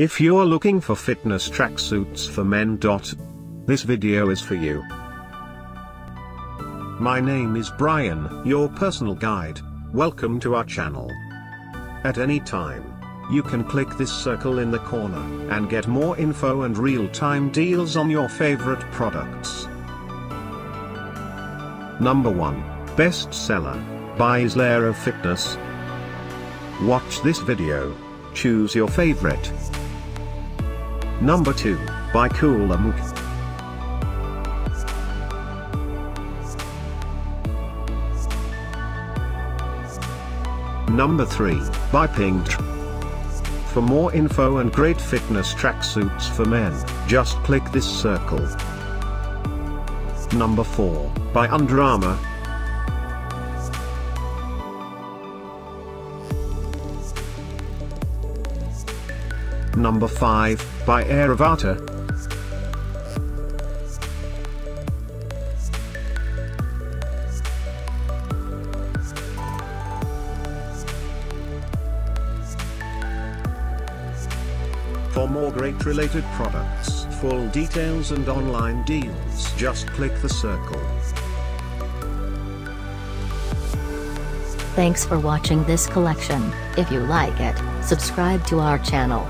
If you're looking for fitness tracksuits for men. This video is for you. My name is Brian, your personal guide. Welcome to our channel. At any time, you can click this circle in the corner and get more info and real-time deals on your favorite products. Number 1. Bestseller by of Fitness. Watch this video. Choose your favorite. Number 2, by Coolomg. Number 3, by Pink. For more info and great fitness tracksuits for men, just click this circle. Number 4, by Under Armour. Number 5, by Airavata. For more great related products, full details and online deals just click the circle. Thanks for watching this collection. If you like it, subscribe to our channel.